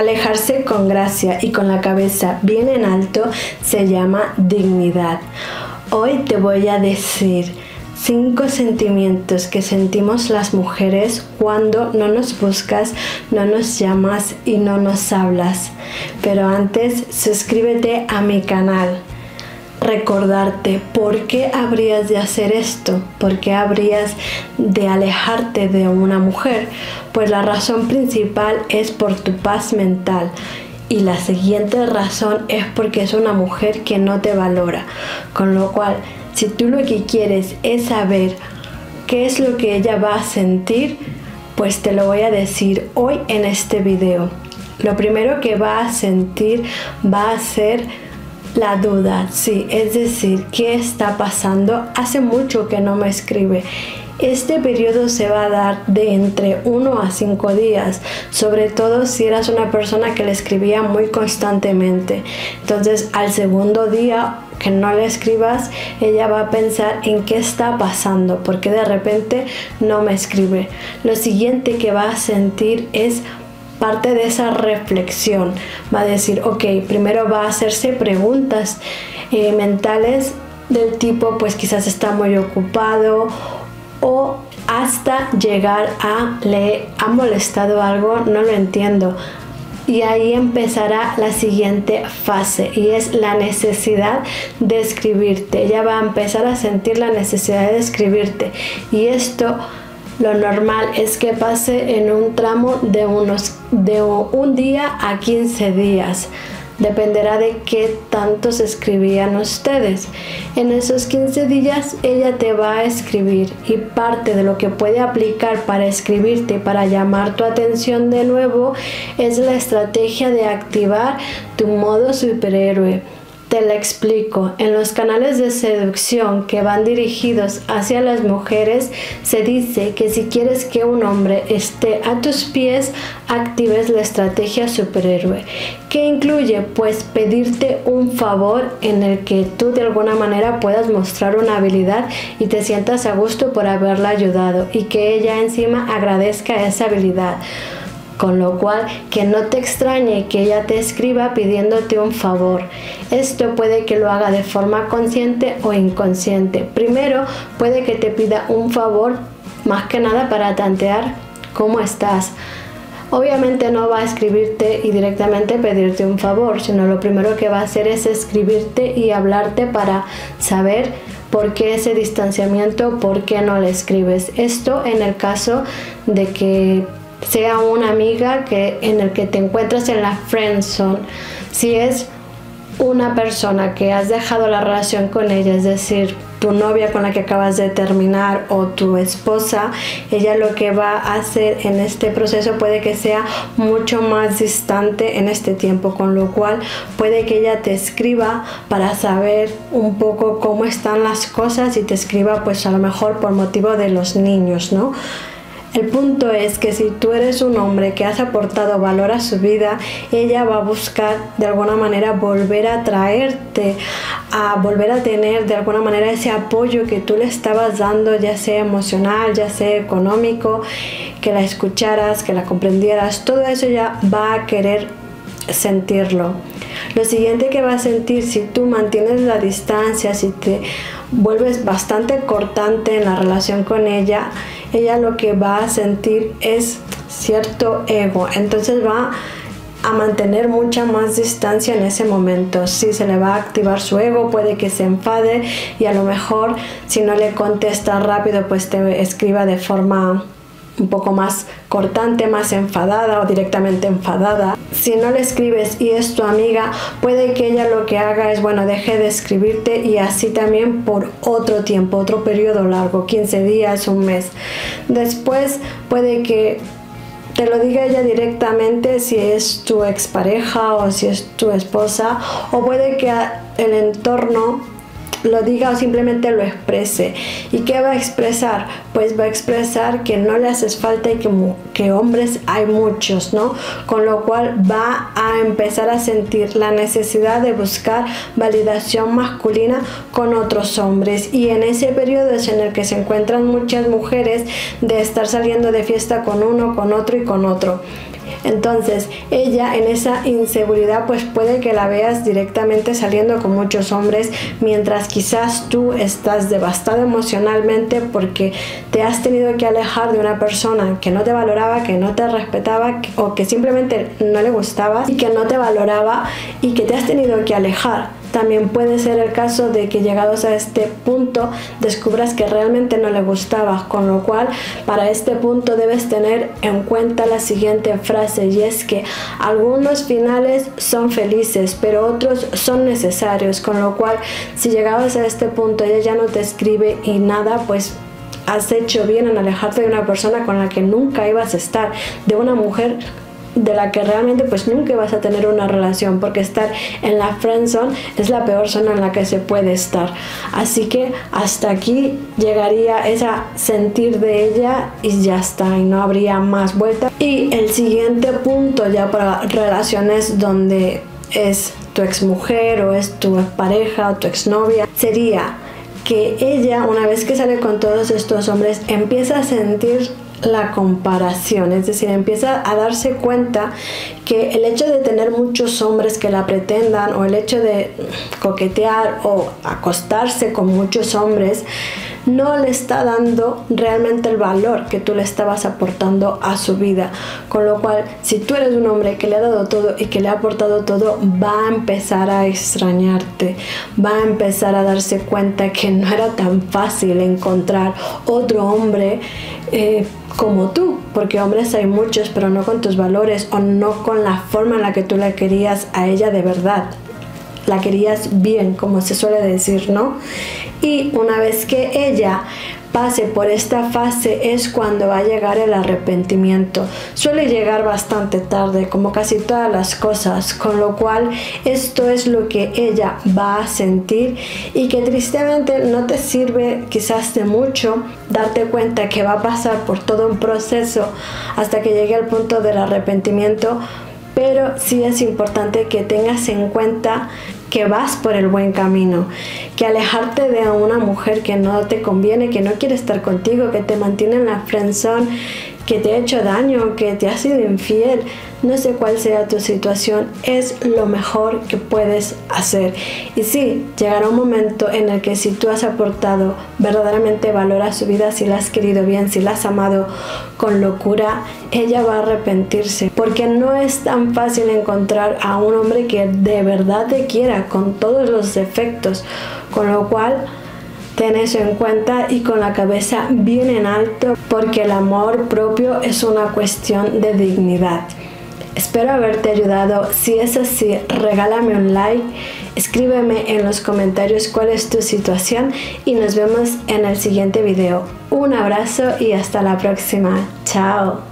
Alejarse con gracia y con la cabeza bien en alto se llama dignidad. Hoy te voy a decir cinco sentimientos que sentimos las mujeres cuando no nos buscas, no nos llamas y no nos hablas. Pero antes, suscríbete a mi canal recordarte por qué habrías de hacer esto, por qué habrías de alejarte de una mujer. Pues la razón principal es por tu paz mental. Y la siguiente razón es porque es una mujer que no te valora. Con lo cual, si tú lo que quieres es saber qué es lo que ella va a sentir, pues te lo voy a decir hoy en este video. Lo primero que va a sentir va a ser la duda, sí, es decir, ¿qué está pasando? Hace mucho que no me escribe. Este periodo se va a dar de entre 1 a 5 días, sobre todo si eras una persona que le escribía muy constantemente. Entonces, al segundo día que no le escribas, ella va a pensar en qué está pasando, porque de repente no me escribe. Lo siguiente que va a sentir es parte de esa reflexión. Va a decir, ok, primero va a hacerse preguntas eh, mentales del tipo, pues quizás está muy ocupado o hasta llegar a le ha molestado algo, no lo entiendo. Y ahí empezará la siguiente fase y es la necesidad de escribirte. Ella va a empezar a sentir la necesidad de escribirte. Y esto lo normal es que pase en un tramo de unos de un día a 15 días. Dependerá de qué tanto se escribían ustedes. En esos 15 días ella te va a escribir y parte de lo que puede aplicar para escribirte, para llamar tu atención de nuevo, es la estrategia de activar tu modo superhéroe te la explico. En los canales de seducción que van dirigidos hacia las mujeres, se dice que si quieres que un hombre esté a tus pies, actives la estrategia superhéroe, que incluye pues pedirte un favor en el que tú de alguna manera puedas mostrar una habilidad y te sientas a gusto por haberla ayudado y que ella encima agradezca esa habilidad con lo cual que no te extrañe que ella te escriba pidiéndote un favor. Esto puede que lo haga de forma consciente o inconsciente. Primero puede que te pida un favor más que nada para tantear cómo estás. Obviamente no va a escribirte y directamente pedirte un favor, sino lo primero que va a hacer es escribirte y hablarte para saber por qué ese distanciamiento, por qué no le escribes. Esto en el caso de que sea una amiga que en el que te encuentras en la friend zone. Si es una persona que has dejado la relación con ella, es decir, tu novia con la que acabas de terminar o tu esposa, ella lo que va a hacer en este proceso puede que sea mucho más distante en este tiempo, con lo cual puede que ella te escriba para saber un poco cómo están las cosas y te escriba pues a lo mejor por motivo de los niños, ¿no? El punto es que si tú eres un hombre que has aportado valor a su vida, ella va a buscar de alguna manera volver a traerte, a volver a tener de alguna manera ese apoyo que tú le estabas dando, ya sea emocional, ya sea económico, que la escucharas, que la comprendieras, todo eso ya va a querer sentirlo. Lo siguiente que va a sentir si tú mantienes la distancia, si te vuelves bastante cortante en la relación con ella, ella lo que va a sentir es cierto ego. Entonces va a mantener mucha más distancia en ese momento. Si se le va a activar su ego, puede que se enfade y a lo mejor si no le contesta rápido, pues te escriba de forma un poco más cortante, más enfadada o directamente enfadada. Si no le escribes y es tu amiga, puede que ella lo que haga es, bueno, deje de escribirte y así también por otro tiempo, otro periodo largo, 15 días, un mes. Después puede que te lo diga ella directamente si es tu expareja o si es tu esposa o puede que el entorno lo diga o simplemente lo exprese. ¿Y qué va a expresar? Pues va a expresar que no le haces falta y que, que hombres hay muchos, ¿no? Con lo cual va a empezar a sentir la necesidad de buscar validación masculina con otros hombres. Y en ese periodo es en el que se encuentran muchas mujeres de estar saliendo de fiesta con uno, con otro y con otro. Entonces, ella en esa inseguridad pues puede que la veas directamente saliendo con muchos hombres, mientras quizás tú estás devastado emocionalmente porque te has tenido que alejar de una persona que no te valoraba, que no te respetaba o que simplemente no le gustaba y que no te valoraba y que te has tenido que alejar. También puede ser el caso de que llegados a este punto descubras que realmente no le gustaba, con lo cual para este punto debes tener en cuenta la siguiente frase y es que algunos finales son felices, pero otros son necesarios, con lo cual si llegabas a este punto ella ya no te escribe y nada, pues has hecho bien en alejarte de una persona con la que nunca ibas a estar, de una mujer de la que realmente pues nunca vas a tener una relación porque estar en la friendzone es la peor zona en la que se puede estar. Así que hasta aquí llegaría esa sentir de ella y ya está y no habría más vuelta. Y el siguiente punto ya para relaciones donde es tu exmujer o es tu pareja o tu exnovia sería que ella una vez que sale con todos estos hombres empieza a sentir la comparación, es decir, empieza a darse cuenta que el hecho de tener muchos hombres que la pretendan o el hecho de coquetear o acostarse con muchos hombres no le está dando realmente el valor que tú le estabas aportando a su vida. Con lo cual, si tú eres un hombre que le ha dado todo y que le ha aportado todo, va a empezar a extrañarte, va a empezar a darse cuenta que no era tan fácil encontrar otro hombre eh, como tú, porque hombres hay muchos, pero no con tus valores o no con la forma en la que tú la querías a ella de verdad. La querías bien, como se suele decir, ¿no? Y una vez que ella pase por esta fase es cuando va a llegar el arrepentimiento. Suele llegar bastante tarde, como casi todas las cosas, con lo cual esto es lo que ella va a sentir y que tristemente no te sirve quizás de mucho darte cuenta que va a pasar por todo un proceso hasta que llegue al punto del arrepentimiento, pero sí es importante que tengas en cuenta que vas por el buen camino, que alejarte de una mujer que no te conviene, que no quiere estar contigo, que te mantiene en la friendzone, que te ha hecho daño, que te ha sido infiel, no sé cuál sea tu situación, es lo mejor que puedes hacer. Y sí, llegará un momento en el que si tú has aportado verdaderamente valor a su vida, si la has querido bien, si la has amado con locura, ella va a arrepentirse. Porque no es tan fácil encontrar a un hombre que de verdad te quiera con todos los defectos. Con lo cual, ten eso en cuenta y con la cabeza bien en alto porque el amor propio es una cuestión de dignidad. Espero haberte ayudado. Si es así, regálame un like, escríbeme en los comentarios cuál es tu situación y nos vemos en el siguiente video. Un abrazo y hasta la próxima. Chao.